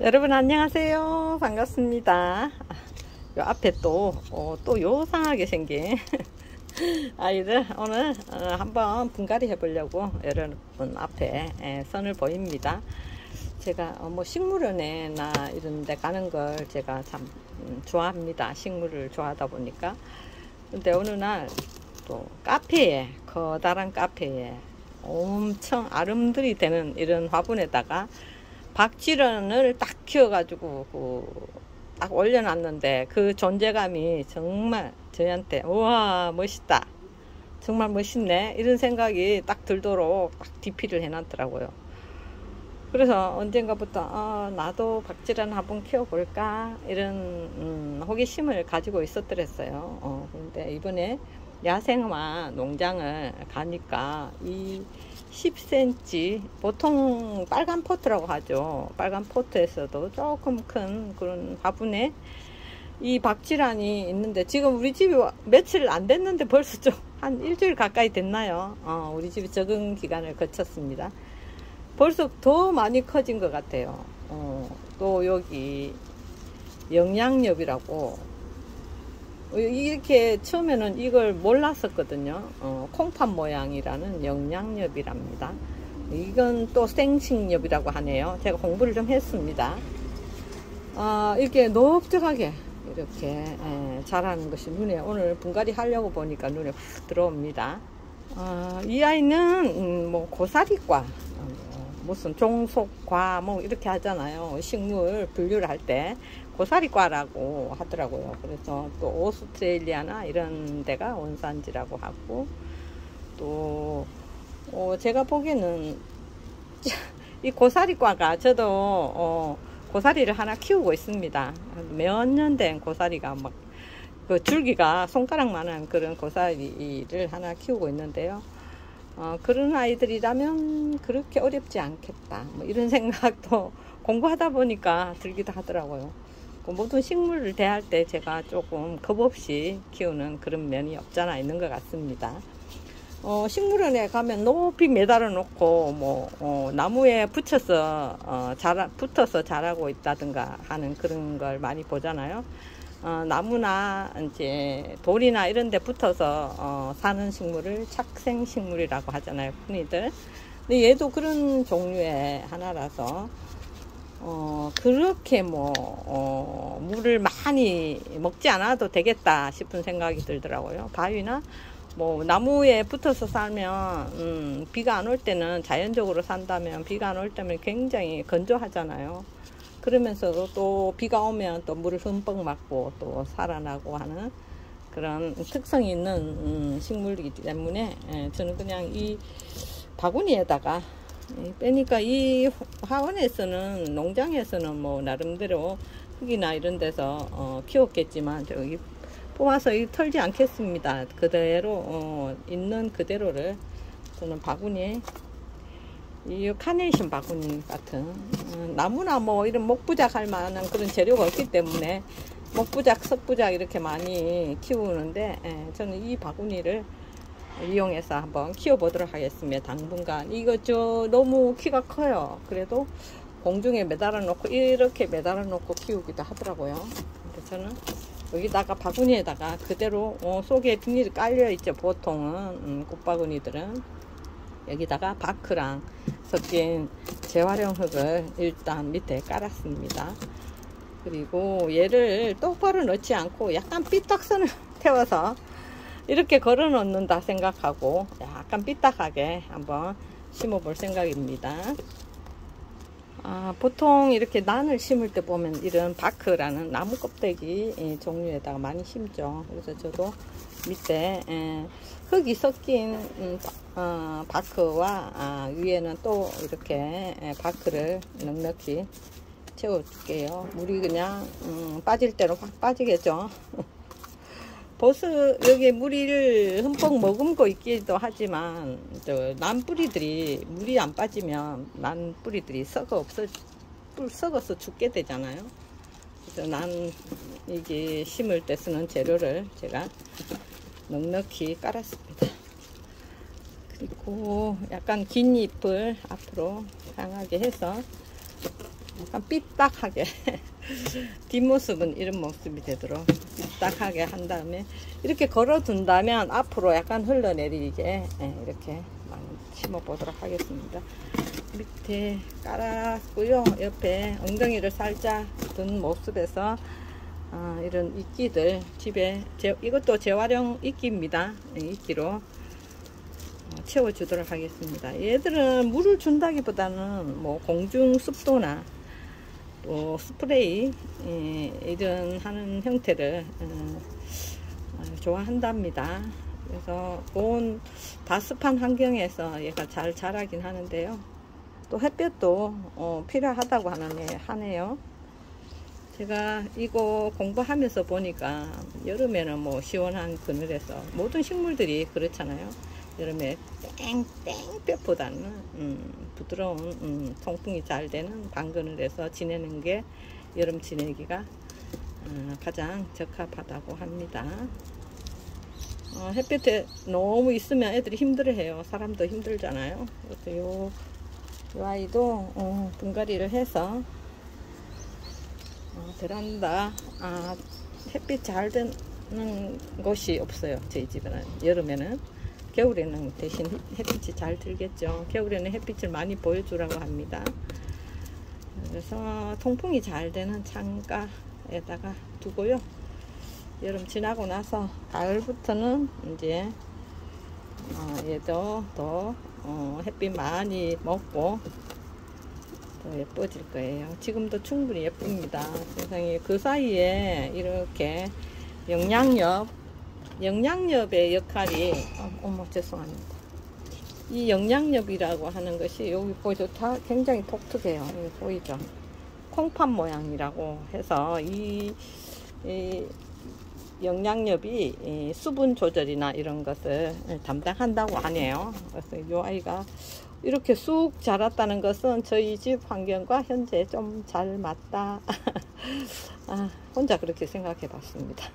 여러분 안녕하세요. 반갑습니다. 요 앞에 또 어, 또 요상하게 생긴 아이들 오늘 어, 한번 분갈이 해보려고 여러분 앞에 예, 선을 보입니다. 제가 어, 뭐 식물원에나 이런 데 가는 걸 제가 참 음, 좋아합니다. 식물을 좋아하다 보니까. 근데 어느 날 또 카페에 커다란 카페에 엄청 아름드리 되는 이런 화분에다가 박지런을 딱 키워가지고 그 딱 올려놨는데 그 존재감이 정말 저희한테 우와 멋있다. 정말 멋있네. 이런 생각이 딱 들도록 딱 DP를 해놨더라고요. 그래서 언젠가부터 어, 나도 박지란 한번 키워볼까? 이런 음, 호기심을 가지고 있었더랬어요. 어, 그런데 이번에 야생화 농장을 가니까 이 10cm 보통 빨간 포트라고 하죠. 빨간 포트에서도 조금 큰 그런 화분에 이 박지란이 있는데 지금 우리 집이 며칠 안 됐는데 벌써 좀 한 일주일 가까이 됐나요? 어, 우리 집이 적응 기간을 거쳤습니다. 벌써 더 많이 커진 것 같아요. 어, 또 여기 영양엽이라고 이렇게 처음에는 이걸 몰랐었거든요. 어, 콩팥 모양이라는 영양엽이랍니다. 이건 또 생식엽이라고 하네요. 제가 공부를 좀 했습니다. 어, 이렇게 넓적하게 이렇게 에, 자라는 것이 눈에 오늘 분갈이 하려고 보니까 눈에 확 들어옵니다. 어, 이 아이는 음, 뭐 고사리과 어, 무슨 종속과 뭐 이렇게 하잖아요. 식물 분류를 할 때 고사리과라고 하더라고요. 그래서 또 오스트레일리아나 이런 데가 원산지라고 하고 또 어 제가 보기에는 이 고사리과가 저도 어 고사리를 하나 키우고 있습니다. 몇 년 된 고사리가 막 그 줄기가 손가락만한 그런 고사리를 하나 키우고 있는데요. 어, 그런 아이들이라면 그렇게 어렵지 않겠다. 뭐 이런 생각도 공부하다 보니까 들기도 하더라고요. 그 모든 식물을 대할 때 제가 조금 겁 없이 키우는 그런 면이 없잖아 있는 것 같습니다. 어, 식물원에 가면 높이 매달아 놓고 뭐 어, 나무에 붙여서 어, 자라, 붙어서 자라고 있다든가 하는 그런 걸 많이 보잖아요. 어, 나무나 이제 돌이나 이런 데 붙어서 어, 사는 식물을 착생식물이라고 하잖아요. 흔히들. 근데 얘도 그런 종류의 하나라서 어, 그렇게 뭐, 어, 물을 많이 먹지 않아도 되겠다 싶은 생각이 들더라고요. 바위나 뭐 나무에 붙어서 살면 음, 비가 안 올 때는 자연적으로 산다면 비가 안 올 때면 굉장히 건조하잖아요. 그러면서도 또 비가 오면 또 물을 흠뻑 맞고 또 살아나고 하는 그런 특성이 있는 음, 식물이기 때문에 예, 저는 그냥 이 바구니에다가 빼니까 이 화원에서는 농장에서는 뭐 나름대로 흙이나 이런 데서 어, 키웠겠지만 저기 뽑아서 이 털지 않겠습니다. 그대로 어, 있는 그대로를 저는 바구니에 이 카네이션 바구니 같은 어, 나무나 뭐 이런 목부작 할 만한 그런 재료가 없기 때문에 목부작, 석부작 이렇게 많이 키우는데 예, 저는 이 바구니를 이용해서 한번 키워보도록 하겠습니다. 당분간 이거 저 너무 키가 커요. 그래도 공중에 매달아 놓고 이렇게 매달아 놓고 키우기도 하더라고요. 근데 저는 여기다가 바구니에다가 그대로 어, 속에 비닐이 깔려 있죠. 보통은 음, 꽃바구니들은 여기다가 바크랑 섞인 재활용 흙을 일단 밑에 깔았습니다. 그리고 얘를 똑바로 넣지 않고 약간 삐딱선을 태워서 이렇게 걸어 놓는다 생각하고 약간 삐딱하게 한번 심어 볼 생각입니다 아, 보통 이렇게 난을 심을 때 보면 이런 바크라는 나무 껍데기 종류에다가 많이 심죠. 그래서 저도 밑에 에, 흙이 섞인 음, 어, 바크와 아, 위에는 또 이렇게 에, 바크를 넉넉히 채워줄게요. 물이 그냥 음, 빠질 대로 확 빠지겠죠 버스 여기 물을 흠뻑 머금고 있기도 하지만 저 난 뿌리들이 물이 안 빠지면 난 뿌리들이 썩어 없어 썩어서 죽게 되잖아요. 그래서 난 이게 심을 때 쓰는 재료를 제가 넉넉히 깔았습니다. 그리고 약간 긴 잎을 앞으로 향하게 해서 약간 삐딱하게. 뒷모습은 이런 모습이 되도록 삐딱하게 한 다음에 이렇게 걸어 둔다면 앞으로 약간 흘러내리게 예, 이렇게 심어 보도록 하겠습니다. 밑에 깔았고요. 옆에 엉덩이를 살짝 든 모습에서 어, 이런 이끼들 집에 재, 이것도 재활용 이끼입니다. 예, 이끼로 어, 채워주도록 하겠습니다. 얘들은 물을 준다기보다는 뭐 공중 습도나 또 스프레이 예, 이런 하는 형태를 어, 어, 좋아한답니다. 그래서 온 다습한 환경에서 얘가 잘 자라긴 하는데요. 또 햇볕도 어, 필요하다고 하네, 하네요. 제가 이거 공부하면서 보니까 여름에는 뭐 시원한 그늘에서 모든 식물들이 그렇잖아요. 여름에 땡땡볕보다는 음, 부드러운 음, 통풍이 잘 되는 방그늘에서 지내는 게 여름 지내기가 어, 가장 적합하다고 합니다. 어, 햇볕에 너무 있으면 애들이 힘들어해요. 사람도 힘들잖아요. 그래서 요, 요 아이도 어, 분갈이를 해서 어, 베란다 아, 햇빛 잘 되는 곳이 없어요 저희 집에는 여름에는 겨울에는 대신 햇빛이 잘 들겠죠 겨울에는 햇빛을 많이 보여주라고 합니다 그래서 통풍이 잘 되는 창가에다가 두고요 여름 지나고 나서 가을부터는 이제 어, 얘도 더 어, 햇빛 많이 먹고 더 예뻐질 거예요. 지금도 충분히 예쁩니다. 세상에 그 사이에 이렇게 영양엽, 영양엽의 역할이 어, 어머 죄송합니다. 이 영양엽이라고 하는 것이 여기 보이죠? 다 굉장히 독특해요. 여기 보이죠? 콩팥 모양이라고 해서 이, 이 영양엽이 이 수분 조절이나 이런 것을 담당한다고 하네요. 그래서 이 아이가 이렇게 쑥 자랐다는 것은 저희 집 환경과 현재 좀 잘 맞다. 아, 혼자 그렇게 생각해 봤습니다.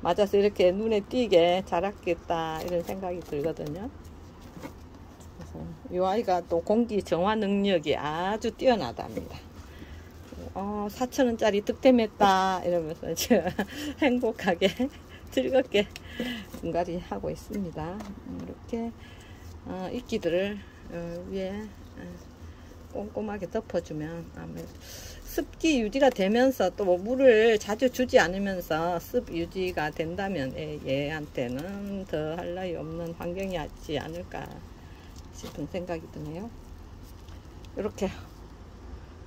맞아서 이렇게 눈에 띄게 자랐겠다 이런 생각이 들거든요. 이 아이가 또 공기 정화 능력이 아주 뛰어나답니다. 어, 4천원짜리 득템했다 이러면서 행복하게 즐겁게 분갈이 하고 있습니다. 이렇게 어, 이끼들을 어, 위에 어, 꼼꼼하게 덮어주면 습기 유지가 되면서 또뭐 물을 자주 주지 않으면서 습 유지가 된다면 얘, 한테는 더 할 나위 없는 환경이지 않을까 싶은 생각이 드네요. 이렇게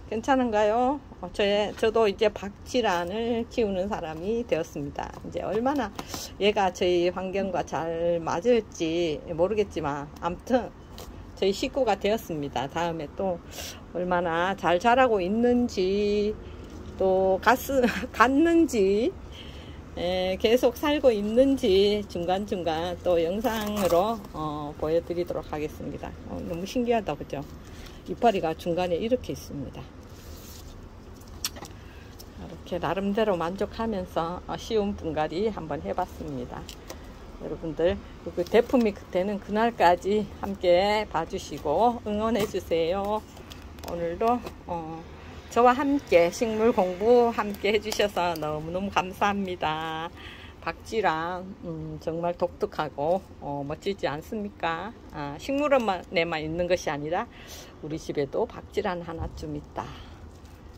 괜찮은가요? 어, 저의, 저도 이제 박지란을 키우는 사람이 되었습니다. 이제 얼마나 얘가 저희 환경과 잘 맞을지 모르겠지만, 암튼 저희 식구가 되었습니다. 다음에 또 얼마나 잘 자라고 있는지 또 갔스, 갔는지 에, 계속 살고 있는지 중간중간 또 영상으로 어, 보여드리도록 하겠습니다. 어, 너무 신기하다 그죠? 이파리가 중간에 이렇게 있습니다. 이렇게 나름대로 만족하면서 어, 쉬운 분갈이 한번 해봤습니다. 여러분들 그 대품이 되는 그날까지 함께 봐주시고 응원해 주세요. 오늘도 어, 저와 함께 식물 공부 함께 해주셔서 너무너무 감사합니다. 박쥐랑 음, 정말 독특하고 어, 멋지지 않습니까? 아, 식물원에만 있는 것이 아니라 우리 집에도 박쥐란 하나쯤 있다.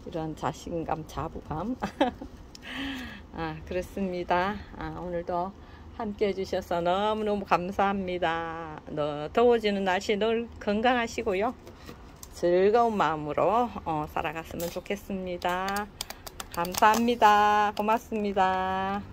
이런 자신감, 자부감. 아, 그렇습니다. 아, 오늘도 함께 해주셔서 너무너무 감사합니다. 너, 더워지는 날씨 늘 건강하시고요. 즐거운 마음으로 어, 살아갔으면 좋겠습니다. 감사합니다. 고맙습니다.